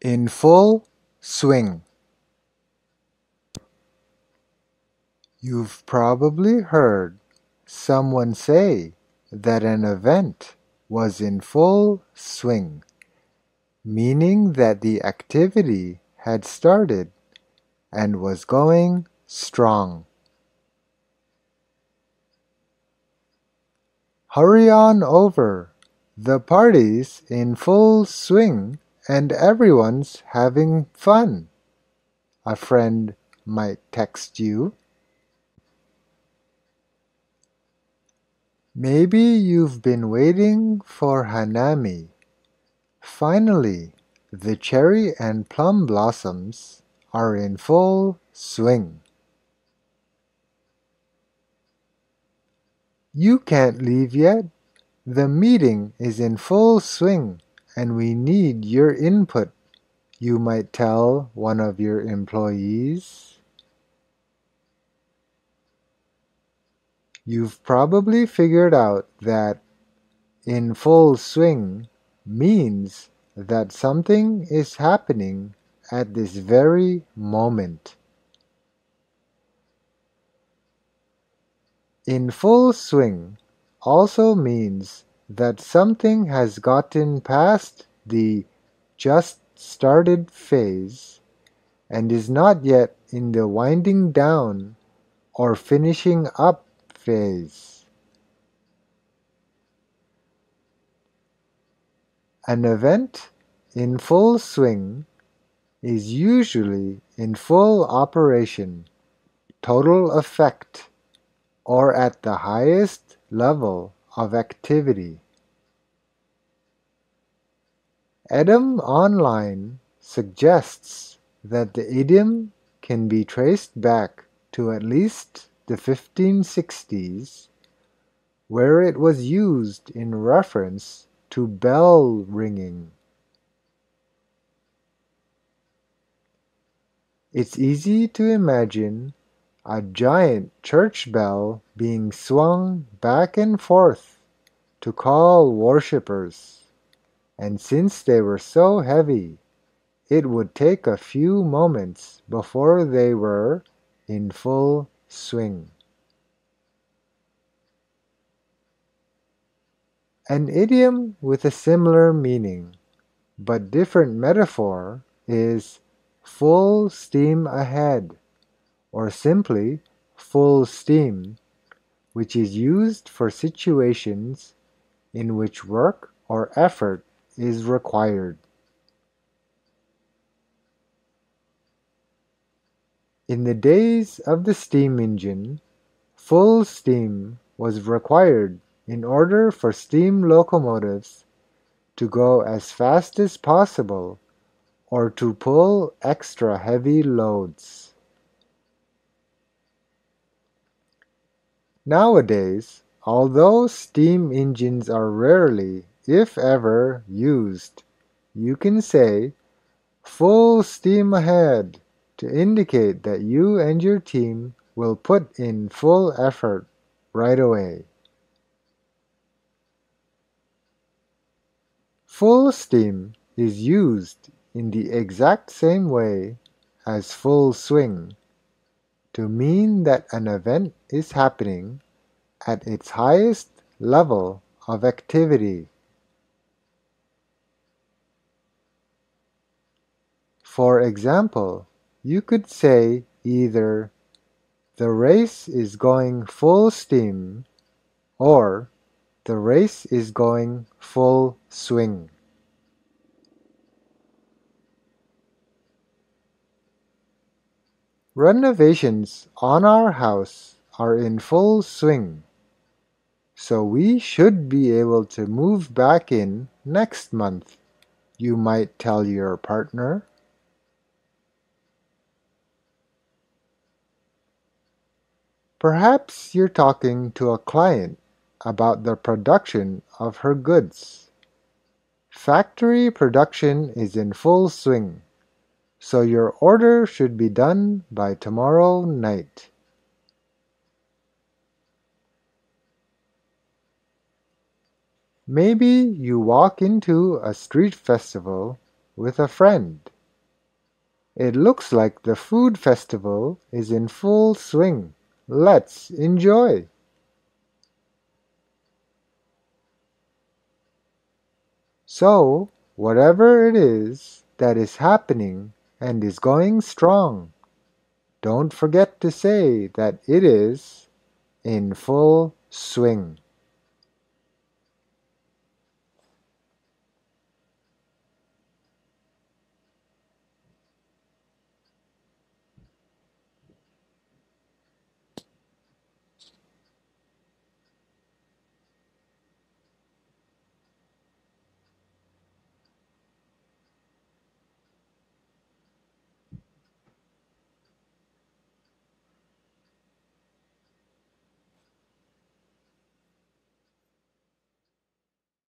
In full swing. You've probably heard someone say that an event was in full swing, meaning that the activity had started and was going strong. Hurry on over, the party's in full swing and everyone's having fun, a friend might text you. Maybe you've been waiting for Hanami. Finally, the cherry and plum blossoms are in full swing. You can't leave yet. The meeting is in full swing and we need your input, you might tell one of your employees. You've probably figured out that in full swing means that something is happening at this very moment. In full swing also means that something has gotten past the just started phase and is not yet in the winding down or finishing up phase. An event in full swing is usually in full operation, total effect, or at the highest level of activity. Etymonline suggests that the idiom can be traced back to at least the 1560s, where it was used in reference to bell ringing. It's easy to imagine a giant church bell being swung back and forth to call worshippers, and since they were so heavy, it would take a few moments before they were in full swing. An idiom with a similar meaning, but different metaphor, is full steam ahead or simply full steam, which is used for situations in which work or effort is required. In the days of the steam engine, full steam was required in order for steam locomotives to go as fast as possible or to pull extra heavy loads. Nowadays, although steam engines are rarely, if ever, used, you can say "full steam ahead" to indicate that you and your team will put in full effort right away. Full steam is used in the exact same way as full swing to mean that an event is happening at its highest level of activity. For example, you could say either the race is going full steam or the race is going full swing. Renovations on our house are in full swing, so we should be able to move back in next month, you might tell your partner. Perhaps you're talking to a client about the production of her goods. Factory production is in full swing so your order should be done by tomorrow night. Maybe you walk into a street festival with a friend. It looks like the food festival is in full swing. Let's enjoy! So, whatever it is that is happening and is going strong, don't forget to say that it is in full swing.